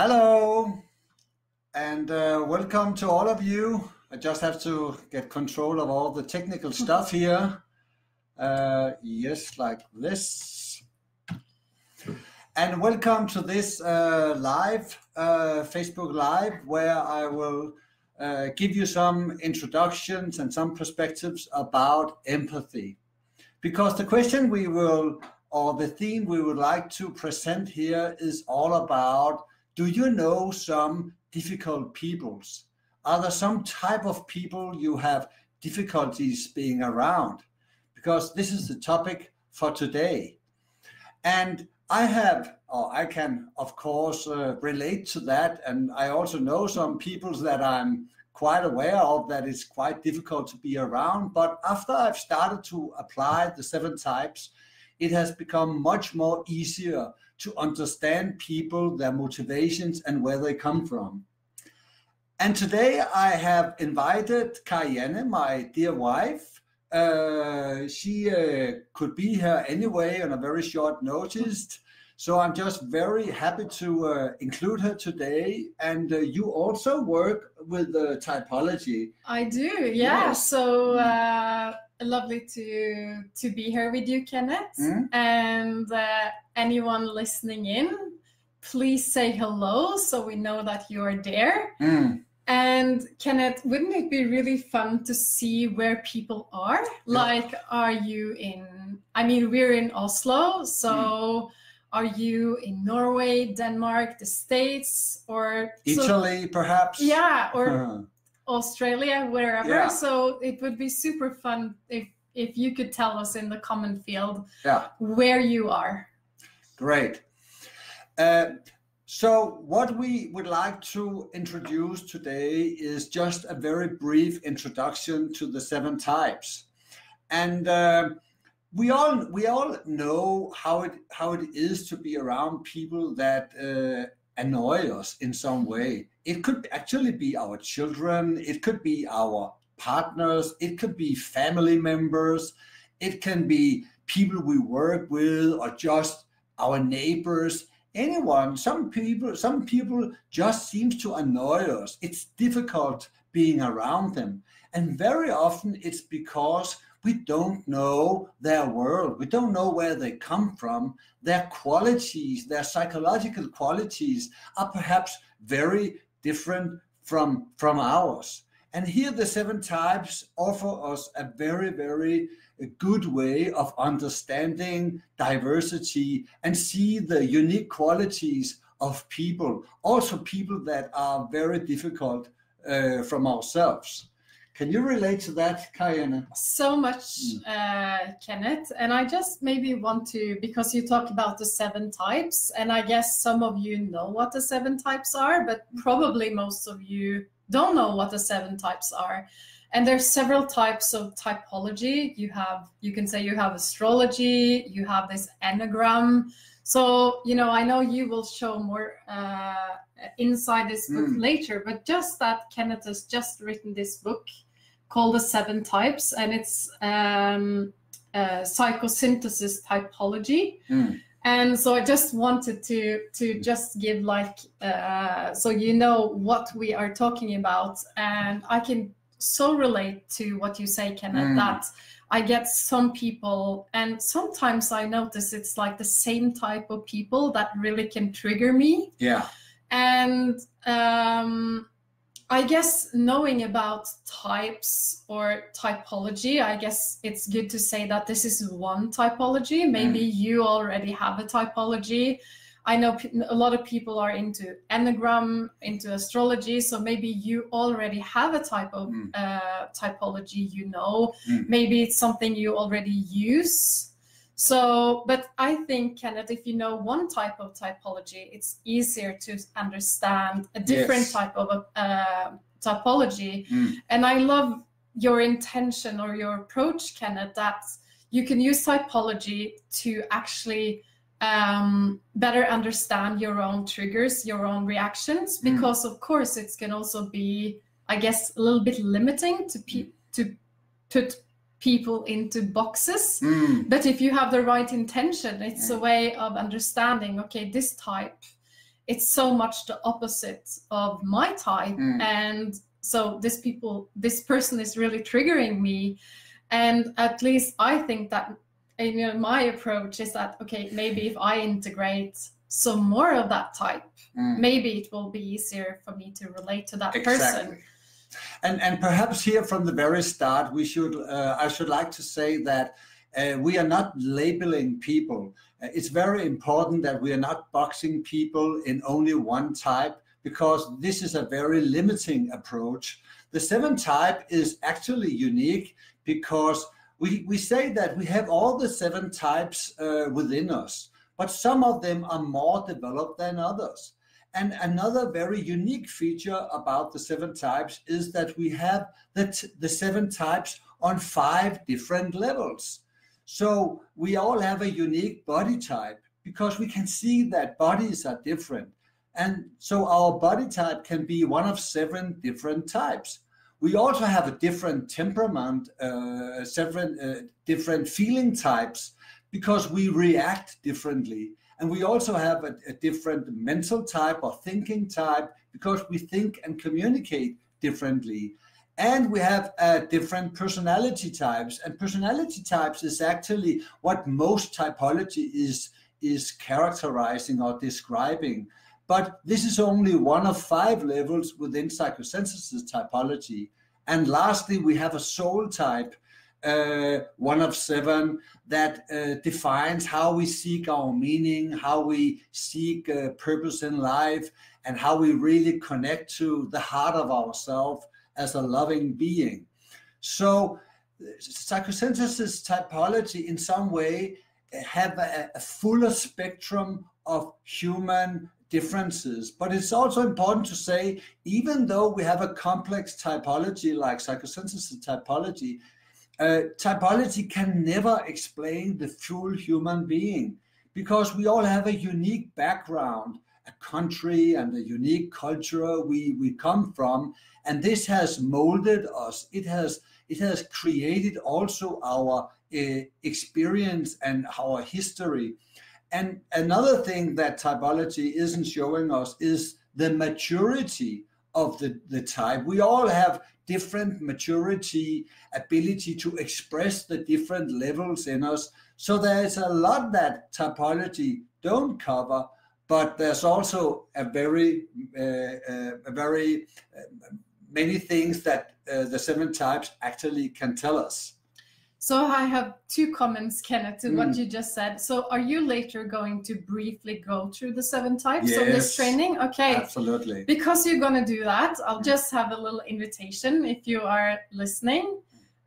Hello, and uh, welcome to all of you. I just have to get control of all the technical stuff here. Uh, yes, like this. And welcome to this uh, live, uh, Facebook Live, where I will uh, give you some introductions and some perspectives about empathy. Because the question we will, or the theme we would like to present here is all about do you know some difficult peoples? Are there some type of people you have difficulties being around? Because this is the topic for today. And I have, or I can, of course, uh, relate to that. And I also know some people that I'm quite aware of that it's quite difficult to be around. But after I've started to apply the seven types, it has become much more easier to understand people, their motivations, and where they come from. And today I have invited Karianne, my dear wife. Uh, she uh, could be here anyway on a very short notice. So I'm just very happy to uh, include her today. And uh, you also work with typology. I do, yeah. Yes. So uh, lovely to to be here with you, Kenneth. Mm. And uh, anyone listening in, please say hello so we know that you are there. Mm. And Kenneth, wouldn't it be really fun to see where people are? Yeah. Like, are you in? I mean, we're in Oslo, so. Mm. Are you in Norway, Denmark, the States, or Italy, so, perhaps? Yeah, or uh-huh. Australia, wherever. Yeah. So it would be super fun if if you could tell us in the comment field yeah. where you are. Great. Uh, so what we would like to introduce today is just a very brief introduction to the seven types. And uh, we all we all know how it how it is to be around people that uh, annoy us in some way. It could actually be our children, it could be our partners, it could be family members, it can be people we work with or just our neighbors anyone some people some people just seems to annoy us it's difficult being around them and very often it's because we don't know their world. We don't know where they come from. Their qualities, their psychological qualities are perhaps very different from, from ours. And here the seven types offer us a very, very good way of understanding diversity and see the unique qualities of people, also people that are very difficult uh, from ourselves. Can you relate to that, Karianne? So much, mm. uh, Kenneth. And I just maybe want to, because you talk about the seven types, and I guess some of you know what the seven types are, but probably most of you don't know what the seven types are. And there's several types of typology. You have, you can say you have astrology, you have this enneagram. So, you know, I know you will show more uh, inside this book mm. later, but just that Kenneth has just written this book called The Seven Types, and it's um, psychosynthesis typology. Mm. And so I just wanted to to just give like uh, so you know what we are talking about, and I can so relate to what you say, Kenneth. Mm. That I get some people, and sometimes I notice it's like the same type of people that really can trigger me. Yeah. And um, I guess knowing about types or typology, I guess it's good to say that this is one typology. Maybe mm. you already have a typology. I know a lot of people are into enneagram, into astrology, so maybe you already have a type of mm. uh, typology you know. Mm. Maybe it's something you already use so, but I think, Kenneth, if you know one type of typology, it's easier to understand a different yes. type of uh, typology. Mm. And I love your intention or your approach, Kenneth, that you can use typology to actually um, better understand your own triggers, your own reactions, mm. because mm. of course it can also be, I guess, a little bit limiting to pe- to put people into boxes. Mm. But if you have the right intention, it's a way of understanding, okay, this type it's so much the opposite of my type Mm. and so this people this person is really triggering me and at least i think that you know my approach is that okay maybe if i integrate some more of that type Mm. maybe it will be easier for me to relate to that person Exactly. And and perhaps here from the very start, we should uh, I should like to say that uh, we are not labeling people. Uh, it's very important that we are not boxing people in only one type because this is a very limiting approach. The seven type is actually unique because we, we say that we have all the seven types uh, within us, but some of them are more developed than others. And another very unique feature about the seven types is that we have the, t- the seven types on five different levels. So we all have a unique body type because we can see that bodies are different. And so our body type can be one of seven different types. We also have a different temperament, uh, seven uh, different feeling types because we react differently. And we also have a, a different mental type or thinking type because we think and communicate differently. And we have uh, different personality types. And personality types is actually what most typology is, is characterizing or describing. But this is only one of five levels within psychosynthesis typology. And lastly, we have a soul type, uh, one of seven, that uh, defines how we seek our meaning, how we seek uh, purpose in life, and how we really connect to the heart of ourselves as a loving being. So, psychosynthesis typology, in some way, have a, a fuller spectrum of human differences. But it's also important to say, even though we have a complex typology like psychosynthesis typology, uh, typology can never explain the full human being because we all have a unique background, a country, and a unique culture we, we come from. And this has molded us. It has it has created also our uh, experience and our history. And another thing that typology isn't showing us is the maturity of the, the type. We all have different maturity, ability to express the different levels in us. So there's a lot that typology don't cover, but there's also a very, uh, uh, a very uh, many things that uh, the seven types actually can tell us. So I have two comments, Kenneth, to what Mm. you just said. So are you later going to briefly go through the seven types of this Yes. training? Okay. Absolutely. Because you're going to do that, I'll just have a little invitation if you are listening.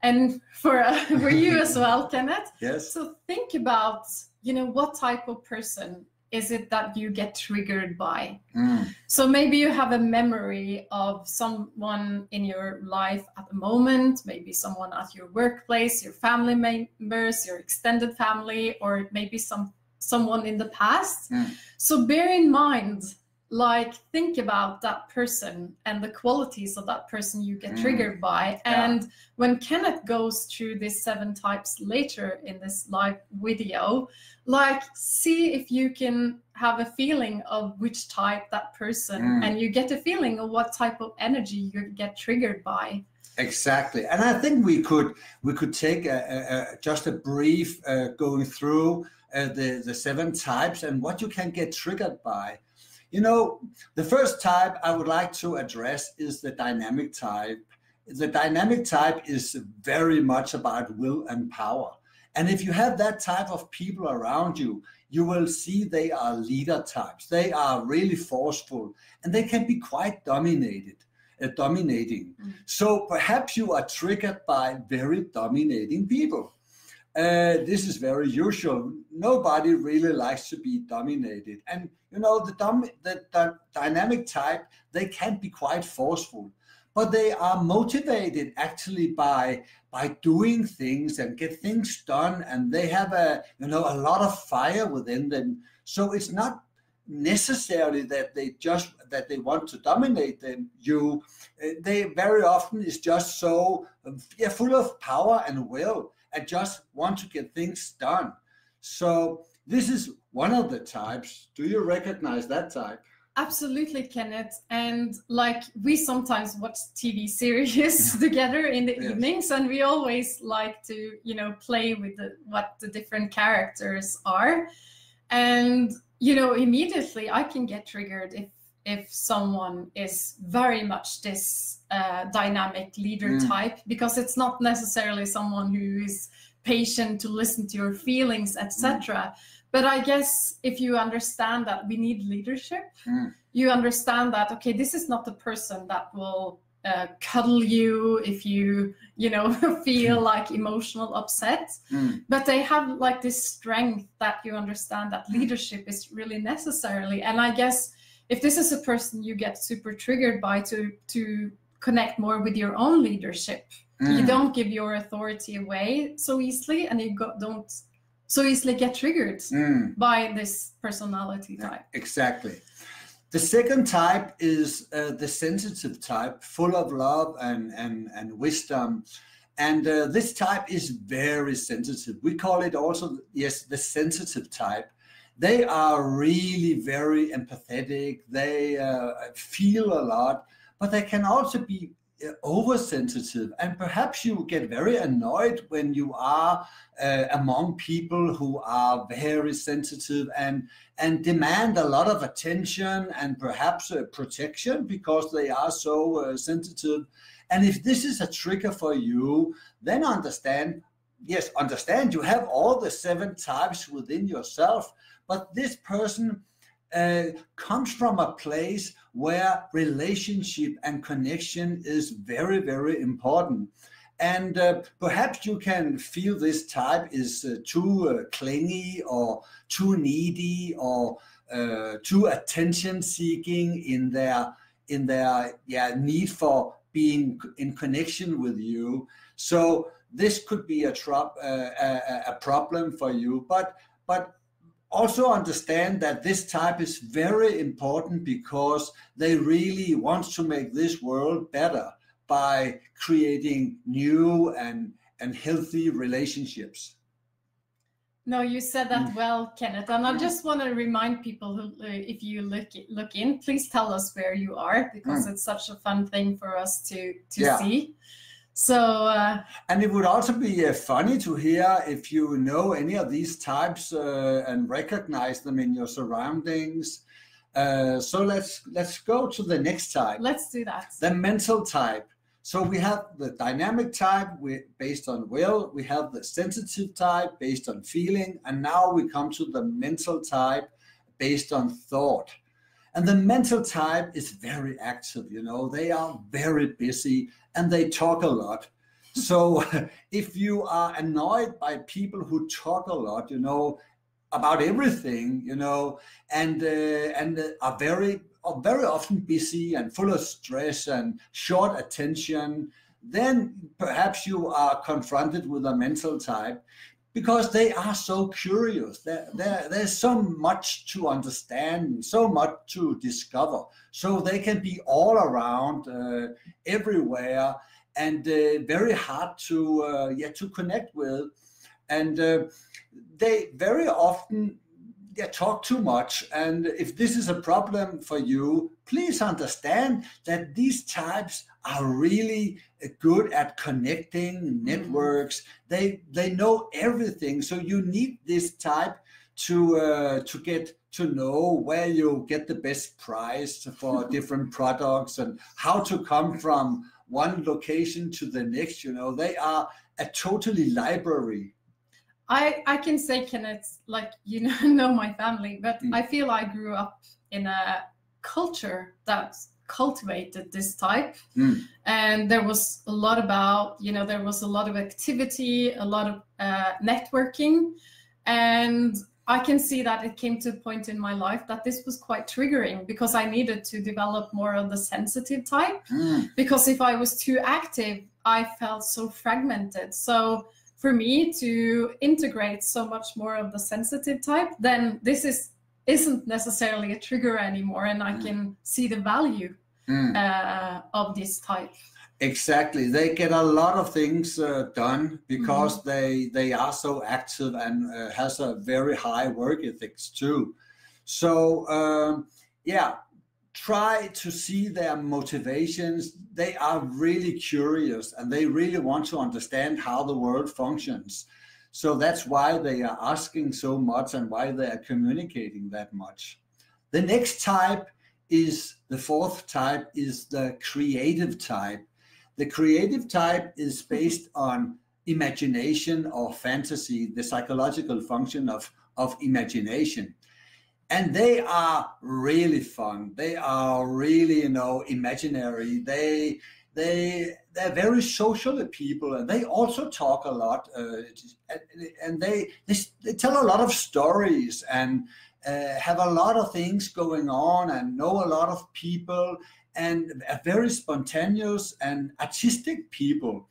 And for uh, for you as well, Kenneth. Yes. So think about, you know, what type of person is it that you get triggered by? Mm. So maybe you have a memory of someone in your life at the moment, maybe someone at your workplace, your family members, your extended family, or maybe some someone in the past. Mm. So bear in mind, like think about that person and the qualities of that person you get Mm. triggered by. Yeah. And when Kenneth goes through these seven types later in this live video, like see if you can have a feeling of which type that person Mm. and you get a feeling of what type of energy you get triggered by Exactly, and I think we could we could take a, a, a, just a brief uh, going through uh, the the seven types and what you can get triggered by. You know, the first type I would like to address is the dynamic type. The dynamic type is very much about will and power. And if you have that type of people around you, you will see they are leader types. They are really forceful and they can be quite dominated, uh, dominating. Mm. So perhaps you are triggered by very dominating people. Uh, this is very usual. Nobody really likes to be dominated, and you know the, dom- the, the dynamic type they can be quite forceful, but they are motivated actually by by doing things and get things done, and they have a you know a lot of fire within them. So it's not necessarily that they just that they want to dominate them you uh, they very often is just so um, yeah, full of power and will and just want to get things done so this is one of the types do you recognize that type absolutely, Kenneth. And like we sometimes watch TV series together in the yes. evenings, and we always like to, you know, play with the, what the different characters are. And you know, immediately I can get triggered if if someone is very much this uh, dynamic leader mm. type because it's not necessarily someone who is patient to listen to your feelings etc mm. but i guess if you understand that we need leadership mm. you understand that okay this is not the person that will uh, cuddle you if you you know feel mm. like emotional upset mm. but they have like this strength that you understand that leadership is really necessarily and i guess if this is a person you get super triggered by to to connect more with your own leadership mm. you don't give your authority away so easily and you go, don't so easily get triggered mm. by this personality type. Exactly. The second type is uh, the sensitive type full of love and and and wisdom. And uh, this type is very sensitive. We call it also yes the sensitive type they are really very empathetic. They uh, feel a lot, but they can also be uh, oversensitive and perhaps you get very annoyed when you are uh, among people who are very sensitive and and demand a lot of attention and perhaps uh, protection because they are so uh, sensitive and if this is a trigger for you then understand yes understand you have all the seven types within yourself but this person uh, comes from a place where relationship and connection is very, very important. And uh, perhaps you can feel this type is uh, too uh, clingy or too needy or uh, too attention seeking in their in their yeah need for being in connection with you. So this could be a, uh, a, a problem for you. But but also understand that this type is very important because they really want to make this world better by creating new and, and healthy relationships. No, you said that mm. well, Kenneth. And I just want to remind people who, uh, if you look look in, please tell us where you are because mm. it's such a fun thing for us to to yeah. see. So, uh, and it would also be uh, funny to hear if you know any of these types uh, and recognize them in your surroundings. Uh, so let's let's go to the next type. Let's do that. The mental type. So we have the dynamic type based on will. We have the sensitive type based on feeling, and now we come to the mental type based on thought. And the mental type is very active, you know, they are very busy and they talk a lot. So if you are annoyed by people who talk a lot, you know, about everything, you know, and uh, and are very are very often busy and full of stress and short attention, then perhaps you are confronted with a mental type because they are so curious. There, there, there's so much to understand, so much to discover. So they can be all around, uh, everywhere, and uh, very hard to uh, yeah to connect with. And uh, they very often yeah, talk too much. And if this is a problem for you, please understand that these types are really uh, good at connecting mm-hmm. networks. They they know everything. So you need this type to uh, to get to know where you get the best price for different products and how to come from one location to the next. You know, they are a totally library I, I can say, Kenneth, like you know, know my family, but mm. I feel I grew up in a culture that cultivated this type. Mm. And there was a lot about, you know, there was a lot of activity, a lot of uh, networking. And I can see that it came to a point in my life that this was quite triggering because I needed to develop more of the sensitive type. Mm. Because if I was too active, I felt so fragmented. So for me to integrate so much more of the sensitive type, then this is isn't necessarily a trigger anymore, and I mm. can see the value mm. uh, of this type. Exactly, they get a lot of things uh, done because mm-hmm. they they are so active and uh, has a very high work ethics too. So um, yeah, try to see their motivations. They are really curious and they really want to understand how the world functions. So that's why they are asking so much and why they are communicating that much. The next type is the fourth type is the creative type. The creative type is based on imagination or fantasy, the psychological function of, of imagination and they are really fun. They are really you know imaginary. They they they're very social people and they also talk a lot uh, and they, they they tell a lot of stories and uh, have a lot of things going on and know a lot of people and very spontaneous and artistic people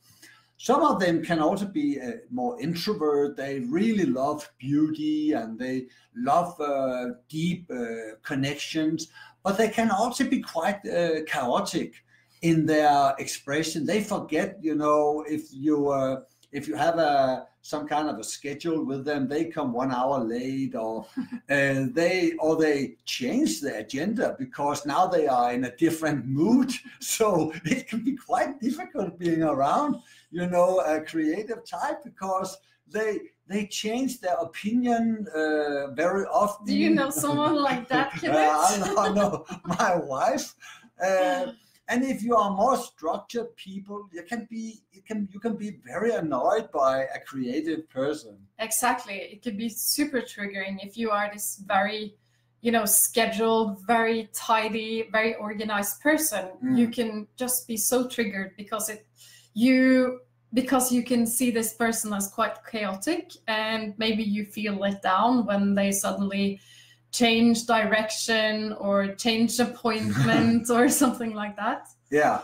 some of them can also be uh, more introvert. They really love beauty and they love uh, deep uh, connections, but they can also be quite uh, chaotic in their expression. They forget, you know, if you uh, if you have a some kind of a schedule with them, they come one hour late, or uh, they or they change the agenda because now they are in a different mood. So it can be quite difficult being around, you know, a creative type because they they change their opinion uh, very often. Do you know someone like that, uh, I, know, I know my wife. Uh, and if you are more structured people you can be you can you can be very annoyed by a creative person exactly it can be super triggering if you are this very you know scheduled very tidy very organized person mm. you can just be so triggered because it you because you can see this person as quite chaotic and maybe you feel let down when they suddenly change direction or change appointment or something like that. Yeah,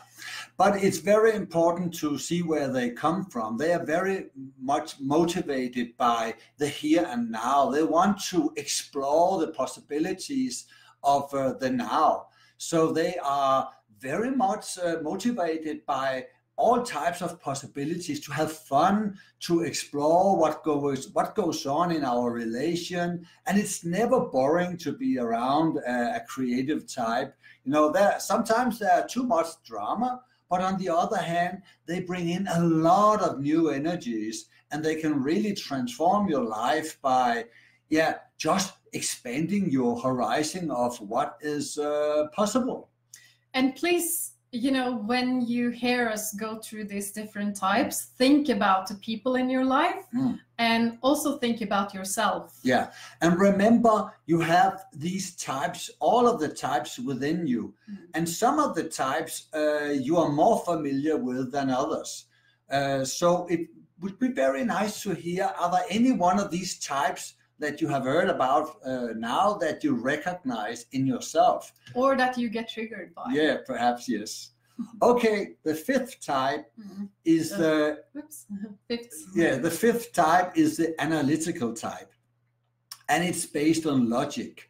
but it's very important to see where they come from. They are very much motivated by the here and now. They want to explore the possibilities of uh, the now. So they are very much uh, motivated by all types of possibilities to have fun to explore what goes what goes on in our relation. And it's never boring to be around a, a creative type. You know there sometimes there are too much drama but on the other hand they bring in a lot of new energies and they can really transform your life by yeah just expanding your horizon of what is uh, possible. And please you know when you hear us go through these different types think about the people in your life mm. and also think about yourself yeah and remember you have these types all of the types within you mm. and some of the types uh, you are more familiar with than others uh, so it would be very nice to hear are there any one of these types that you have heard about uh, now that you recognize in yourself. Or that you get triggered by. Yeah perhaps yes. Okay the fifth type mm-hmm. is uh, the whoops. fifth. Yeah the fifth type is the analytical type and it's based on logic.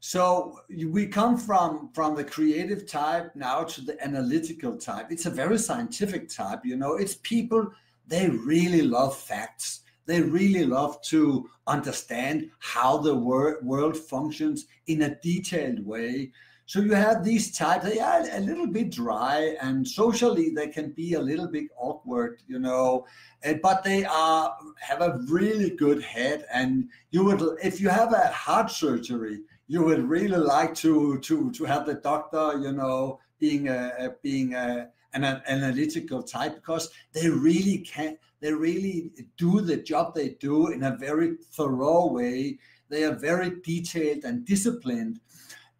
So we come from from the creative type now to the analytical type. It's a very scientific type you know. It's people they really love facts they really love to understand how the wor- world functions in a detailed way. So you have these types, they are a little bit dry and socially they can be a little bit awkward, you know, uh, but they are have a really good head. And you would, if you have a heart surgery, you would really like to to to have the doctor, you know, being a being a an analytical type because they really can they really do the job they do in a very thorough way. They are very detailed and disciplined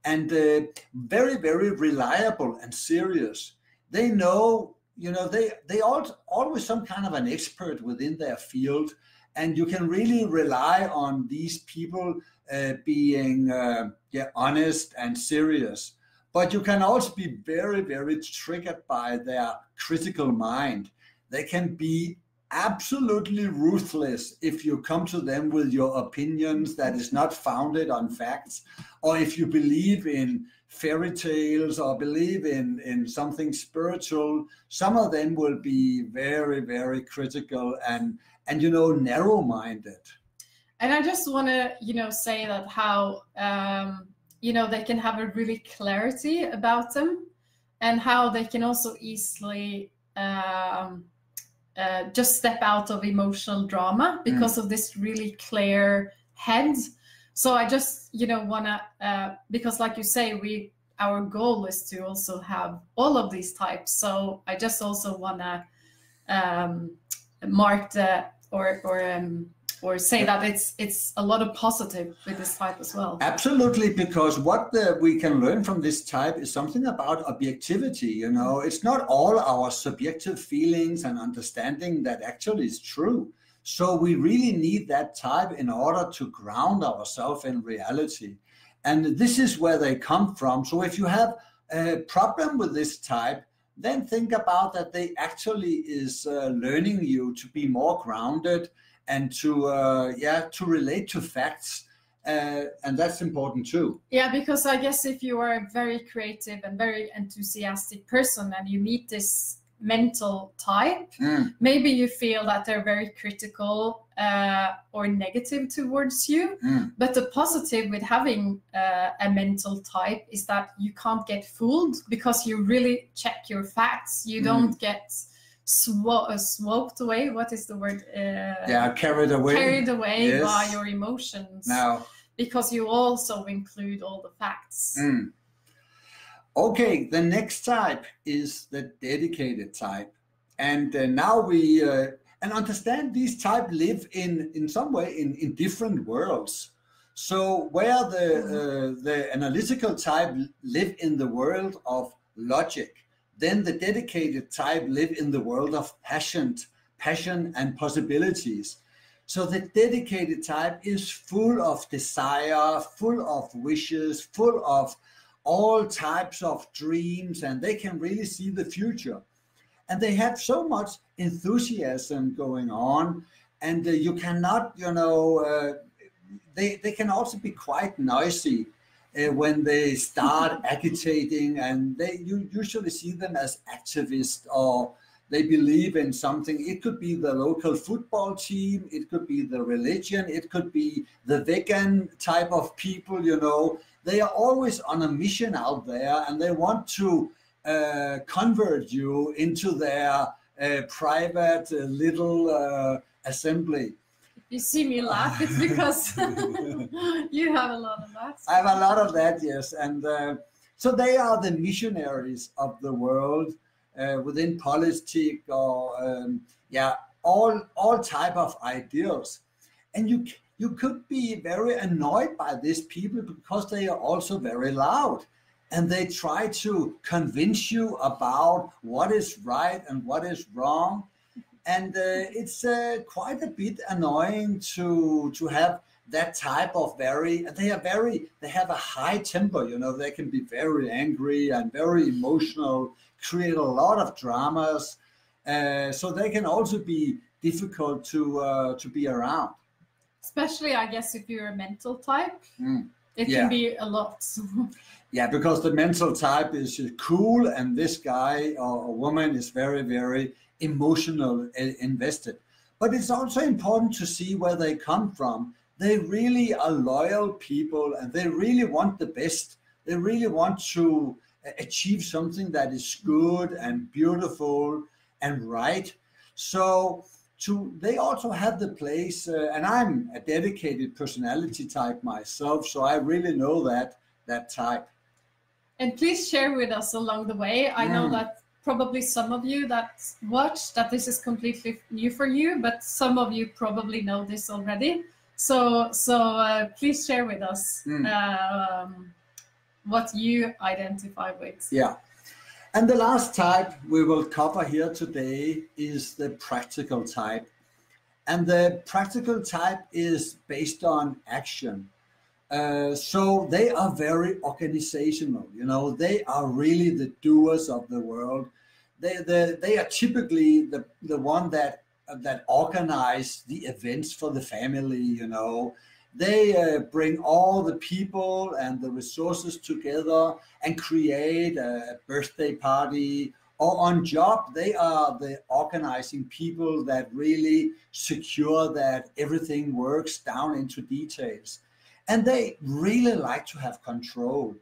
and uh, very very reliable and serious. They know you know they they all always some kind of an expert within their field and you can really rely on these people uh, being uh, yeah honest and serious. But you can also be very, very triggered by their critical mind. They can be absolutely ruthless if you come to them with your opinions that is not founded on facts, or if you believe in fairy tales or believe in, in something spiritual. Some of them will be very, very critical and, and you know, narrow minded. And I just want to, you know, say that how. Um, you know they can have a really clarity about them and how they can also easily um, uh, just step out of emotional drama because mm. of this really clear head so i just you know want to uh, because like you say we our goal is to also have all of these types so i just also want to um, mark the or or um, or say that it's it's a lot of positive with this type as well. Absolutely because what the, we can learn from this type is something about objectivity you know? It's not all our subjective feelings and understanding that actually is true. So we really need that type in order to ground ourselves in reality. And this is where they come from. So if you have a problem with this type then think about that they actually is uh, learning you to be more grounded and to uh, yeah to relate to facts uh, and that's important too yeah because i guess if you are a very creative and very enthusiastic person and you meet this mental type mm. maybe you feel that they're very critical uh, or negative towards you mm. but the positive with having uh, a mental type is that you can't get fooled because you really check your facts you mm. don't get sw- uh, swept away. What is the word? Uh, yeah, carried away. Carried away yes. by your emotions. Now, because you also include all the facts. Mm. Okay, the next type is the dedicated type, and uh, now we uh, and understand these type live in in some way in in different worlds. So where the uh, the analytical type live in the world of logic, then the dedicated type live in the world of passion, passion and possibilities. So the dedicated type is full of desire, full of wishes, full of all types of dreams, and they can really see the future. And they have so much enthusiasm going on, and uh, you cannot, you know, uh, they, they can also be quite noisy uh, when they start agitating, and they you usually see them as activists or they believe in something. It could be the local football team, it could be the religion, it could be the vegan type of people. You know, they are always on a mission out there, and they want to uh, convert you into their uh, private uh, little uh, assembly you see me laugh, it's because you have a lot of that. I have a lot of that, yes. And uh, so they are the missionaries of the world uh, within politics or um, yeah, all all type of ideals. And you you could be very annoyed by these people because they are also very loud and they try to convince you about what is right and what is wrong and uh, it's uh, quite a bit annoying to to have that type of very they are very they have a high temper you know they can be very angry and very emotional create a lot of dramas uh, so they can also be difficult to uh, to be around especially i guess if you're a mental type mm. it yeah. can be a lot yeah because the mental type is cool and this guy or woman is very very emotional invested. But it's also important to see where they come from. They really are loyal people and they really want the best. They really want to achieve something that is good and beautiful and right. So to they also have the place uh, and I'm a dedicated personality type myself, so I really know that that type. And please share with us along the way. I know that probably some of you that watch that this is completely new for you, but some of you probably know this already. So, so uh, please share with us mm. um, what you identify with. Yeah. And the last type we will cover here today is the practical type. And the practical type is based on action. Uh, so they are very organizational. You know, they are really the doers of the world. They they, they are typically the the one that that organize the events for the family. You know, they uh, bring all the people and the resources together and create a birthday party or on job they are the organizing people that really secure that everything works down into details and they really like to have control.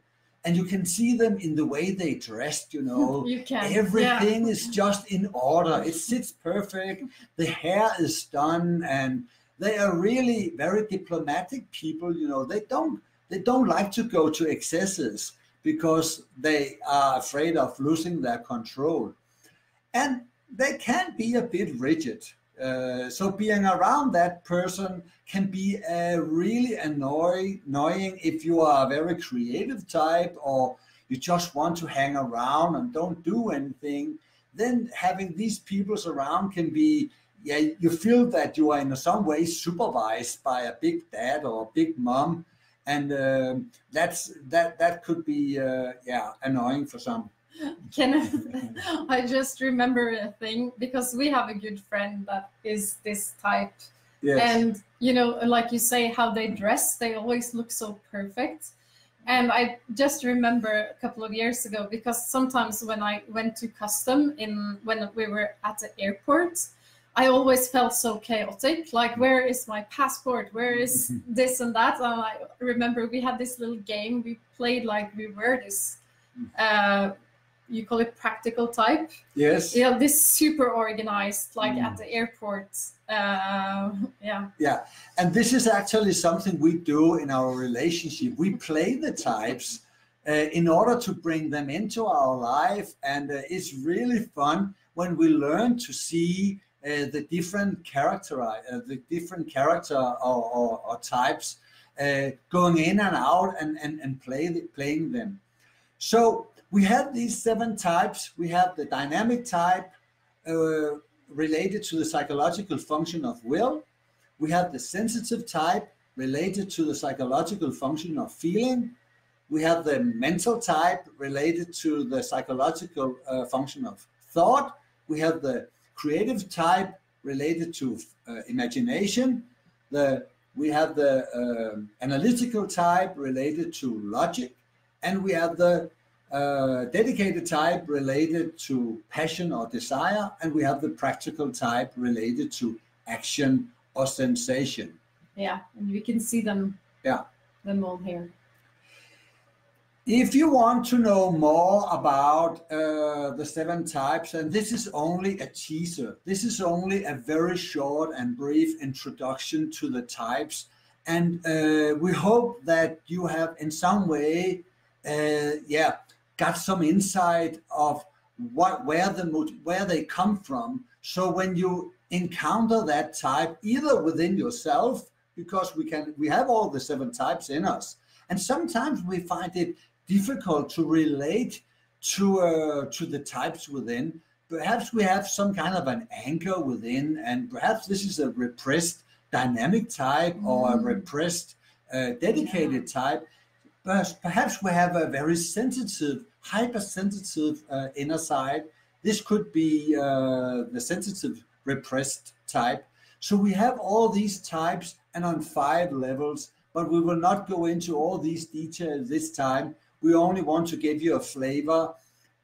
And you can see them in the way they dressed, you know. You can. Everything yeah. is just in order. It sits perfect. The hair is done, and they are really very diplomatic people. You know, they don't they don't like to go to excesses because they are afraid of losing their control, and they can be a bit rigid. Uh, so being around that person can be really annoy, annoying if you are a very creative type or you just want to hang around and don't do anything. Then having these peoples around can be, yeah, you feel that you are in some way supervised by a big dad or a big mom, and um that's that that could be uh, yeah annoying for some. Can I just remember a thing because we have a good friend that is this type, Yes. and you know, like you say, how they dress, they always look so perfect. And I just remember a couple of years ago because sometimes when I went to custom in when we were at the airport, I always felt so chaotic. Like, where is my passport? Where is this and that? And I remember we had this little game we played like we were this. Uh, you call it practical type yes. yeah this super organized like Mm. at the airport uh, yeah Yeah, and this is actually something we do in our relationship. We play the types uh, in order to bring them into our life, and uh, it's really fun when we learn to see uh, the different character, uh, the different character or, or, or types uh, going in and out, and and, and play the, playing them. So we have these seven types. We have the dynamic type. Uh, related to the psychological function of will. We have the sensitive type related to the psychological function of feeling. We have the mental type related to the psychological uh, function of thought. We have the creative type related to uh, imagination. The we have the um analytical type related to logic, and we have the uh, dedicated type related to passion or desire, and we have the practical type related to action or sensation. yeah and we can see them Yeah. them all here If you want to know more about uh, the seven types, and this is only a teaser, this is only a very short and brief introduction to the types. And uh, we hope that you have, in some way, uh, yeah, got some insight of what where the where they come from. So when you encounter that type, either within yourself, because we can we have all the seven types in us, and sometimes we find it difficult to relate to uh, to the types within. Perhaps we have some kind of an anchor within, and perhaps this is a repressed dynamic type or a Mm. repressed uh, dedicated type. But perhaps we have a very sensitive, hypersensitive uh, inner side. This could be uh, the sensitive repressed type. So we have all these types and on five levels, but we will not go into all these details this time. We only want to give you a flavor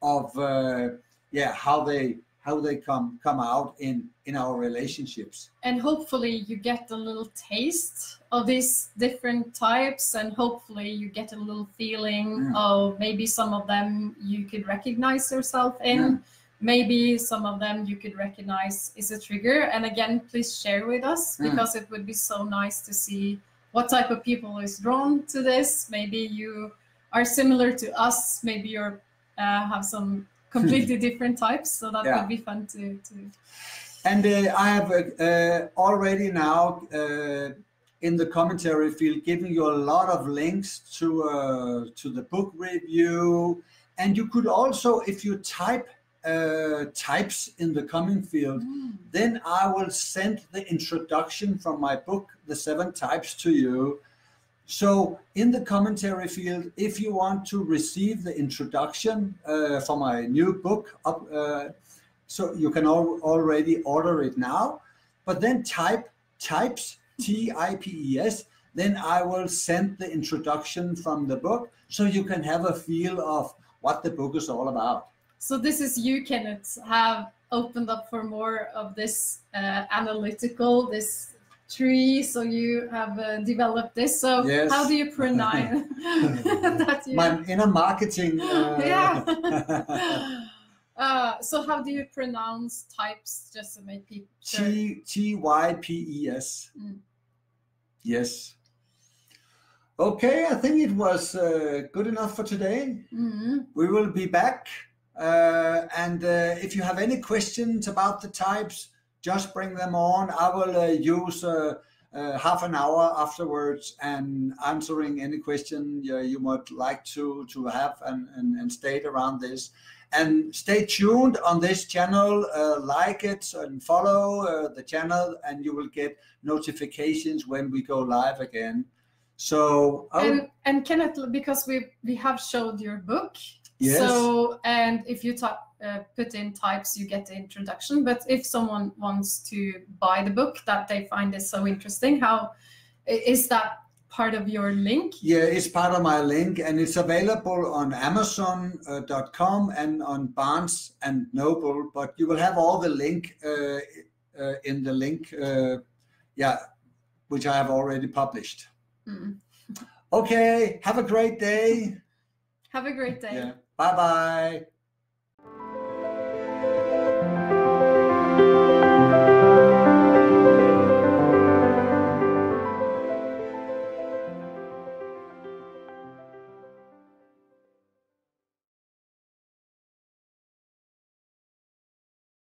of uh, yeah how they how they come come out in in our relationships. and hopefully you get a little taste of these different types and hopefully you get a little feeling Mm. of maybe some of them you could recognize yourself in Mm. maybe some of them you could recognize is a trigger and again please share with us Mm. because it would be so nice to see what type of people is drawn to this maybe you are similar to us maybe you're uh, have some completely different types so that Yeah. would be fun to to And uh, I have uh, uh, already now uh, in the commentary field giving you a lot of links to uh, to the book review, and you could also, if you type uh, types in the comment field, then I will send the introduction from my book, The Seven Types, to you. So, in the commentary field, if you want to receive the introduction uh, for my new book, up, uh, so you can al- already order it now. But then type types T I P E S. Then I will send the introduction from the book, so you can have a feel of what the book is all about. So this is you, Kenneth, have opened up for more of this uh, analytical, this tree, so you have uh, developed this. So Yes. how do you pronounce that? You, My inner marketing. Uh, yeah. uh, so how do you pronounce types, just to make people sure? T T Y P E S. Mm. Yes. Okay, I think it was uh, good enough for today. Mhm. We will be back. Uh, and uh, if you have any questions about the types, just bring them on. I will uh, use uh, uh, half an hour afterwards and answering any question uh, you might like to, to have and, and, and state around this. And stay tuned on this channel, uh, like it and follow uh, the channel, and you will get notifications when we go live again. So, And and Kenneth, because we we have showed your book. Yes. So and if you type, uh, put in types, you get the introduction. But if someone wants to buy the book that they find is so interesting, how is that part of your link? Yeah, it's part of my link and it's available on Amazon.com and on Barnes and Noble. But you will have all the link uh, uh, in the link, uh, yeah, which I have already published. Mm. Okay, have a great day. Have a great day. Yeah, 拜拜。